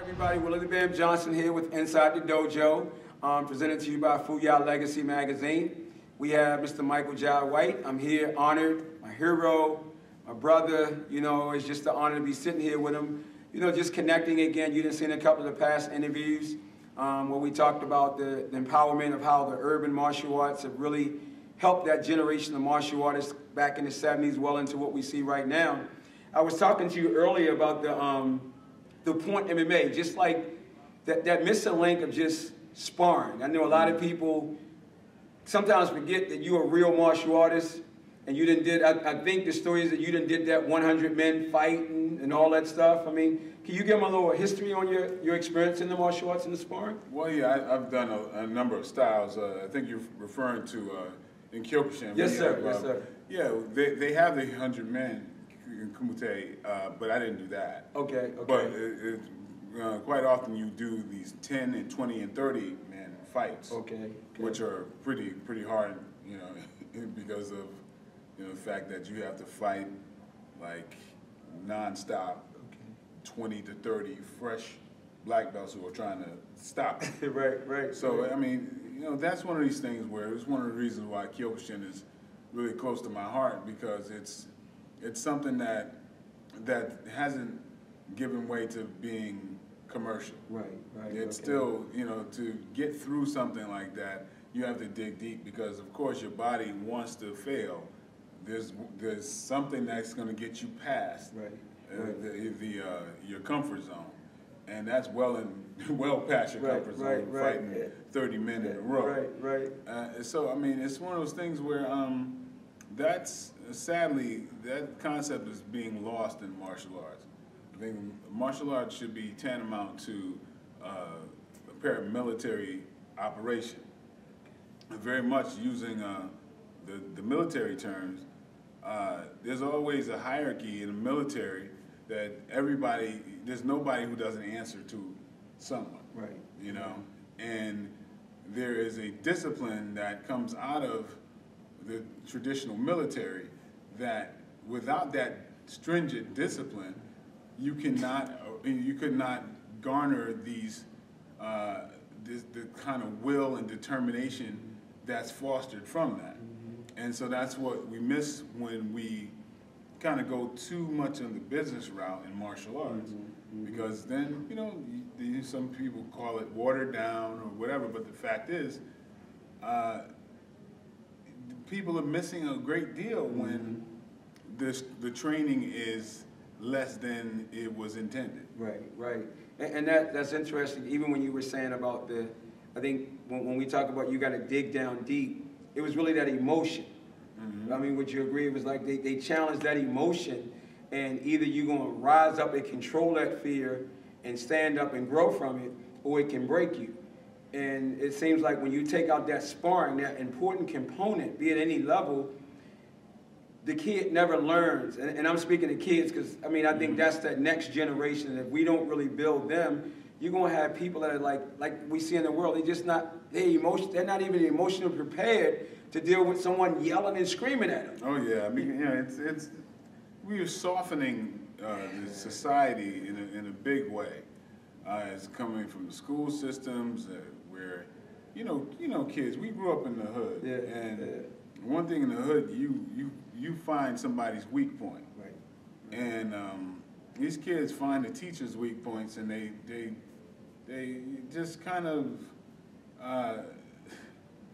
everybody. Willie Bam Johnson here with Inside the Dojo, um, presented to you by Fuyao Legacy Magazine. We have Mr. Michael Jai White. I'm here, honored, my hero, my brother. You know, it's just an honor to be sitting here with him. You know, just connecting again. You didn't see in a couple of the past interviews um, where we talked about the, the empowerment of how the urban martial arts have really helped that generation of martial artists back in the 70s well into what we see right now. I was talking to you earlier about the, um, the point MMA, just like that, that missing link of just sparring. I know a lot of people sometimes forget that you're a real martial artist and you didn't did, I, I think the story is that you didn't did that 100 men fighting and all that stuff. I mean, can you give them a little history on your, your experience in the martial arts and the sparring? Well, yeah, I, have done a, a, number of styles. Uh, I think you're referring to uh, in Kyokushin. Yes, sir. Have, yes, sir. Yeah, they, they have the 100 men in Kumite, uh, but I didn't do that. Okay, okay. But it, it, uh, quite often you do these 10 and 20 and 30 man fights. Okay. okay. Which are pretty pretty hard, you know, because of you know the fact that you have to fight like nonstop, okay. 20 to 30 fresh black belts who are trying to stop. right, right. So right. I mean, you know, that's one of these things where it's one of the reasons why Kyokushin is really close to my heart because it's it's something that that hasn't given way to being commercial. Right, right. It's okay. still, you know, to get through something like that, you have to dig deep because, of course, your body wants to fail. There's there's something that's going to get you past right. Uh, right. the, the uh, your comfort zone, and that's well in well past your right, comfort zone. Right. Fighting yeah. 30 men in a row. Right, right. Uh, so I mean, it's one of those things where um, that's sadly that concept is being lost in martial arts. I think martial arts should be tantamount to uh, a paramilitary operation. Very much using uh, the, the military terms, uh, there's always a hierarchy in the military that everybody, there's nobody who doesn't answer to someone. Right. You know? And there is a discipline that comes out of the traditional military that without that stringent discipline, you cannot, you could not garner these, uh, this, the kind of will and determination that's fostered from that. Mm-hmm. And so that's what we miss when we kind of go too much on the business route in martial arts. Mm-hmm. Because then, you know, some people call it watered down or whatever, but the fact is, uh, people are missing a great deal when this, the training is less than it was intended. Right, right. And, and that, that's interesting, even when you were saying about the, I think when, when we talk about you got to dig down deep, it was really that emotion. Mm-hmm. I mean, would you agree? It was like they, they challenged that emotion, and either you're going to rise up and control that fear and stand up and grow from it, or it can break you. And it seems like when you take out that sparring, that important component, be at any level, the kid never learns. And, and I'm speaking to kids because, I mean, I think mm-hmm. that's that next generation. If we don't really build them, you're going to have people that are like, like we see in the world, they're just not, they emotion, they're not even emotionally prepared to deal with someone yelling and screaming at them. Oh, yeah. I mean, you know, it's, it's, we are softening uh, the society in a, in a big way. Uh, it's coming from the school systems, uh, where, you know, you know, kids, we grew up in the hood, yeah, and yeah. one thing in the hood, you you you find somebody's weak point, right? And um, these kids find the teacher's weak points, and they they they just kind of, uh,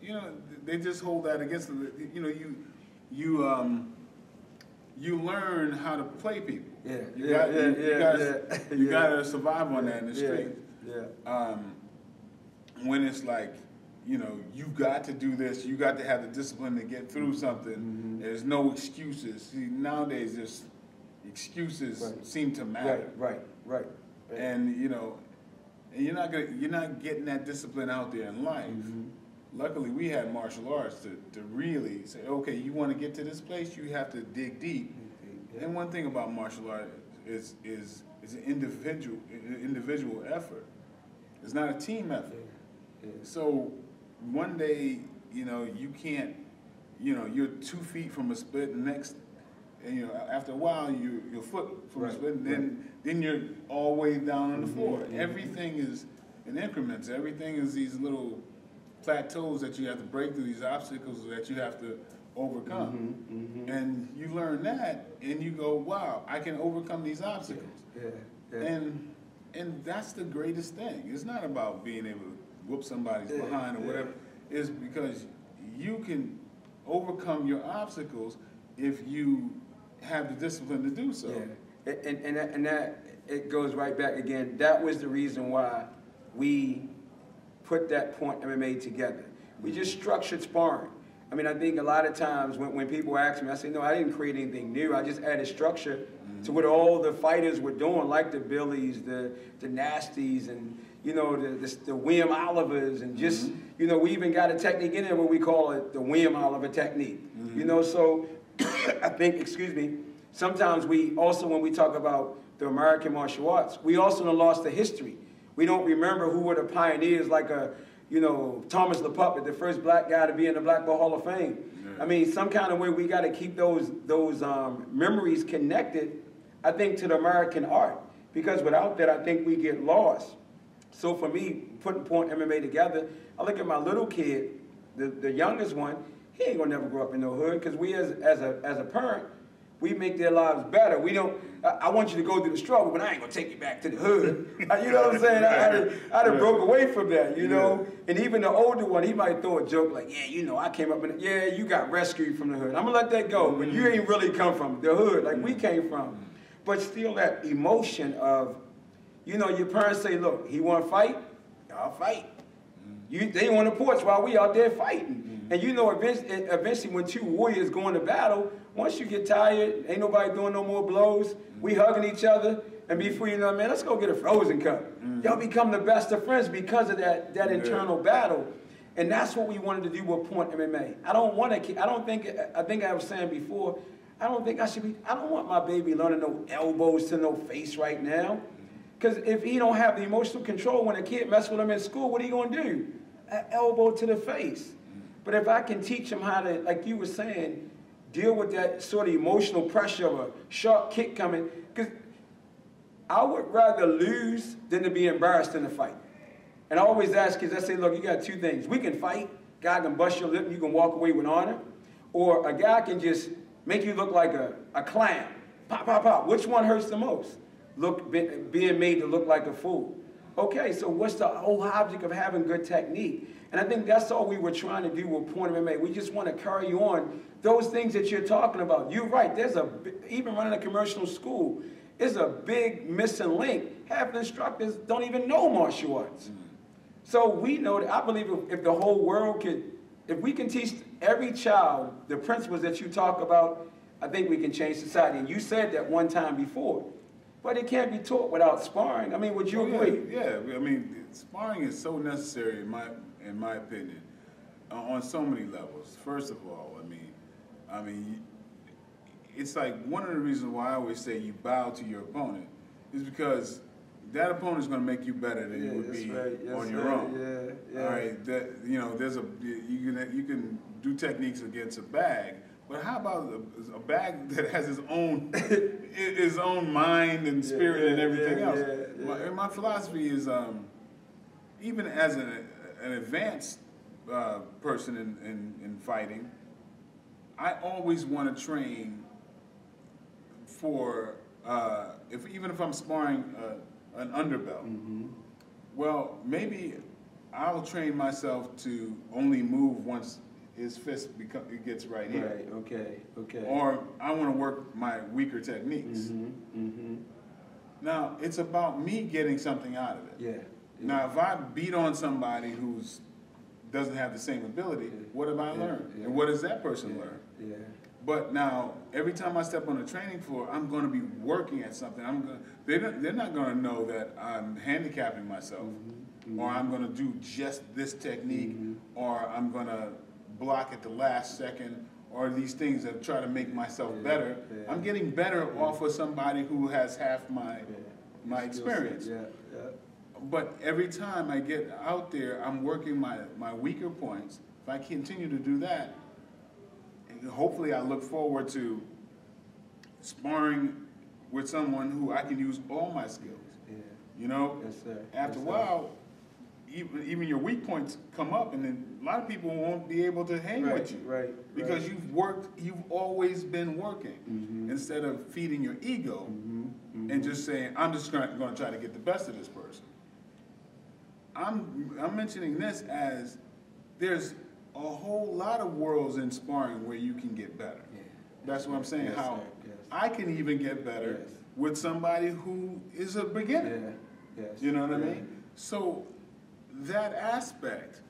you know, they just hold that against them. You know, you you um, you learn how to play people. Yeah, you yeah, got, yeah, you, yeah, you got, yeah. You got to survive on that in the street. Yeah. Um, when it's like, you know, you got to do this, you got to have the discipline to get through something. Mm-hmm. There's no excuses. See, nowadays, just excuses right. seem to matter. Right, right, right. And you know, and you're not gonna, you're not getting that discipline out there in life. Mm-hmm. Luckily, we had martial arts to, to really say, okay, you want to get to this place, you have to dig deep. Yeah. And one thing about martial art is is is an individual individual effort. It's not a team effort. So one day, you know, you can't, you know, you're two feet from a split, next and you know, after a while, you, your foot from Right, split, and then, then you're all the way down on the mm-hmm, floor. Mm-hmm. Everything is in increments, everything is these little plateaus that you have to break through, these obstacles that you have to overcome. Mm-hmm, and you learn that, and you go, wow, I can overcome these obstacles. Yeah, yeah. And, and that's the greatest thing. It's not about being able to whoop somebody's Yeah, behind or yeah. whatever. It's because you can overcome your obstacles if you have the discipline to do so. Yeah, and, and, that- and that, it goes right back again, that was the reason why we put that point MMA together. We just structured sparring. I mean, I think a lot of times when, when people ask me, I say, no, I didn't create anything new. I just added structure to what all the fighters were doing, like the Billies, the, the Nasties, and, you know, the, the, the William Olivers, and just, mm-hmm. you know, we even got a technique in there where we call it the William Oliver technique. Mm-hmm. You know, so I think, excuse me, sometimes we also, when we talk about the American martial arts, we also lost the history. We don't remember who were the pioneers, like a, you know, Thomas LaPuppet, the first black guy to be in the Black Belt Hall of Fame. I mean, some kind of way we got to keep those those um, memories connected. I think to the American art, because without that, I think we get lost. So for me, putting Point MMA together, I look at my little kid, the, the youngest one, he ain't gonna never grow up in no hood, because we as, as, a, as a parent, we make their lives better. We don't, I, I want you to go through the struggle, but I ain't gonna take you back to the hood. You know what I'm saying? I, I, done- I done broke away from that, you know? And even the older one, he might throw a joke like, yeah, you know, I came up in, the, yeah, you got rescued from the hood. I'm gonna let that go, but you mm. ain't really come from the hood like we mm. came from. But still that emotion of, you know, your parents say, look, he want to fight, y'all fight. Mm. You, they on the porch while we out there fighting. And you know, eventually, eventually, when two warriors go into battle, once you get tired, ain't nobody doing no more blows, we mm-hmm. hugging each other, and before you know, it, man, let's go get a frozen cup. Mm-hmm. Y'all become the best of friends because of that, that internal battle. And that's what we wanted to do with Point MMA. I don't want to, I don't think, I think I was saying before, I don't think I should be, I don't want my baby learning no elbows to no face right now. Mm-hmm. Because if he don't have the emotional control when a kid mess with him in school, what are you going to do? An elbow to the face. But if I can teach them how to, like you were saying, deal with that sort of emotional pressure of a sharp kick coming, because I would rather lose than to be embarrassed in a fight. And I always ask kids, I say, look, you got two things. We can fight, guy can bust your lip and you can walk away with honor, or a guy can just make you look like a, a clown. Pop, pop, pop. Which one hurts the most? Look, be, being made to look like a fool. Okay, so what's the whole object of having good technique? And I think that's all we were trying to do with Point of MMA. We just want to carry on those things that you're talking about. You're right. There's a even running a commercial school is a big missing link. Half the instructors don't even know martial arts. Mm-hmm. So we know that I believe if, if the whole world could, if we can teach every child the principles that you talk about, I think we can change society. And you said that one time before. But it can't be taught without sparring. I mean, would you Oh, yeah, agree? Yeah, I mean, sparring is so necessary in my in my opinion, uh, on so many levels. First of all, I mean, I mean, it's like one of the reasons why I always say you bow to your opponent is because that opponent is going to make you better than you would be right. On your sir. own. Yeah, yeah. All right, that you know, there's a you can you can do techniques against a bag, but how about a, a bag that has its own its own mind and spirit and everything yeah, else? yeah, My, my philosophy is um, even as an, an advanced uh, person in, in, in fighting, I always want to train for uh, if even if I'm sparring uh, an underbelt. Mm-hmm. Well, maybe I'll train myself to only move once his fist become, it gets right here. Right. Okay. Okay. Or I want to work my weaker techniques. Mm-hmm. Mm-hmm. Now, it's about me getting something out of it. Yeah. Now, if I beat on somebody who's doesn't have the same ability, Yeah. what have I Yeah, learned? yeah. And what does that person Yeah. learn? Yeah. But now, every time I step on the training floor, I'm going to be working at something. I'm going. They're not, they're not going to know that I'm handicapping myself, Mm-hmm. or I'm going to do just this technique, or I'm going to block at the last second, or these things that try to make myself Yeah, better. yeah. I'm getting better off of somebody who has half my Yeah. my experience. Yeah. Yeah. But every time I get out there, I'm working my, my weaker points. If I continue to do that, and hopefully I look forward to sparring with someone who I can use all my skills. Yeah. You know, Yes, sir. after a Yes, sir. while, even your weak points come up, and then a lot of people won't be able to hang Right, with you right, because right. you've worked. You've always been working Mhm. instead of feeding your ego Mhm, and just saying, "I'm just going to try to get the best of this person." I'm I'm mentioning this as there's a whole lot of worlds in sparring where you can get better. Yeah. That's what I'm saying. Yes, how. Yes. I can even get better Yes. with somebody who is a beginner. Yeah, yes. You know what I mean? So that aspect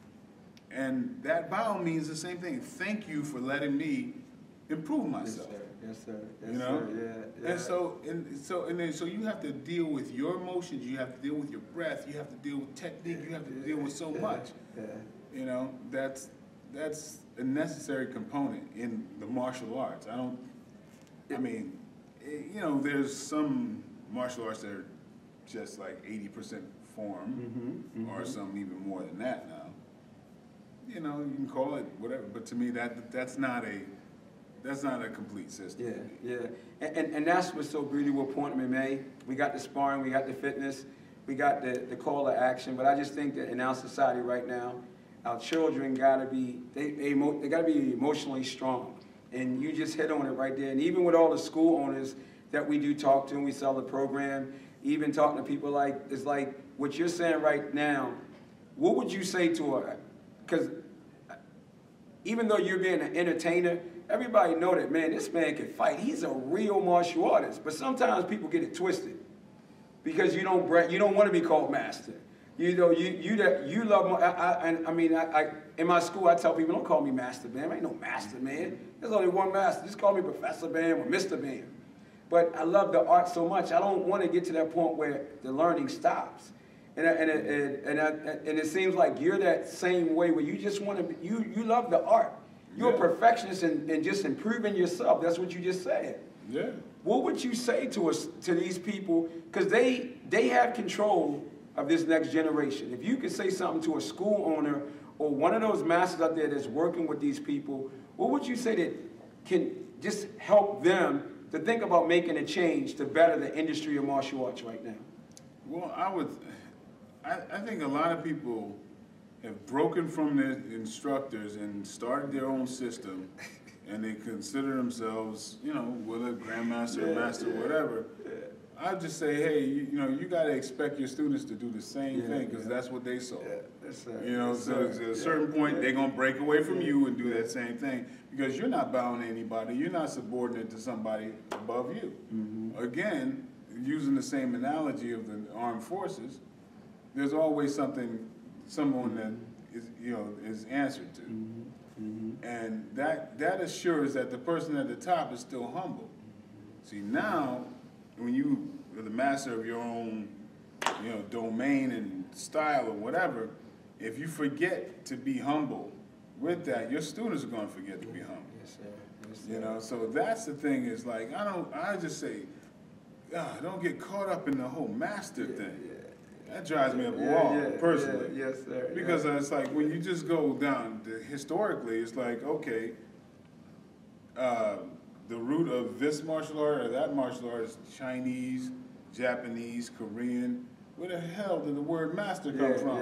and that bow means the same thing. Thank you for letting me improve myself. Yes, sir. Yes, sir. Yes, You know? sir. Yeah, yeah. And so and so and then so you have to deal with your emotions, you have to deal with your breath, you have to deal with technique, you have to deal with so much. Yeah. You know, that's that's a necessary component in the martial arts. I don't I mean, eh, you know, there's some martial arts that are just like eighty percent form, Mhm, or mhm. some even more than that now. You know, you can call it whatever, but to me, that that's not a that's not a complete system. Yeah, yeah. And, and, and that's what's so beautiful Point May. We got the sparring, we got the fitness, we got the, the call to action. But I just think that in our society right now, our children gotta be, they, they, emo- they gotta be emotionally strong. And you just hit on it right there. And even with all the school owners that we do talk to and we sell the program, even talking to people like, it's like what you're saying right now, what would you say to a, because uh, even though you're being an entertainer, everybody know that man, this man can fight. He's a real martial artist. But sometimes people get it twisted because you don't you don't want to be called master. You know, you you that you love. I, I, I mean, I, I in my school, I tell people, don't call me master man. I ain't no master man. There's only one master. Just call me Professor Bam or Mr. Bam. But I love the art so much. I don't want to get to that point where the learning stops. And, I- and, it- and, and, I- and it seems like you're that same way where you just want to, be, you, you love the art. You're a perfectionist and, and just improving yourself. That's what you just said. Yeah. What would you say to us, to these people? Because they, they have control of this next generation. If you could say something to a school owner or one of those masters out there that's working with these people, what would you say that can just help them to think about making a change to better the industry of martial arts right now? Well, I would, I, I think a lot of people have broken from their instructors and started their own system, and they consider themselves, you know, whether grandmaster, Yeah, master, yeah, whatever. I'd just say, hey, you, you know, you got to expect your students to do the same Yeah, thing because yeah. that's what they saw. Yes, You know, so at a certain point, they're gonna break away from you and do that same thing, because you're not bound to anybody, you're not subordinate to somebody above you. Again, using the same analogy of the armed forces, there's always something, someone that is, you know, is answered to. And that, that assures that the person at the top is still humble. See, now, when you are the master of your own, you know, domain and style or whatever, if you forget to be humble with that, your students are gonna forget to be humble. Yes, sir. Yes, sir. You know, so that's the thing is like, I don't, I just say, ah, don't get caught up in the whole master thing. Yeah. That drives me up a wall, yeah, personally. yeah, yes, sir, Because yeah. it's like, when you just go down, the- historically, it's like, okay, uh, the root of this martial art or that martial art is Chinese, Japanese, Korean. Where the hell did the word master come Yeah, from? yeah.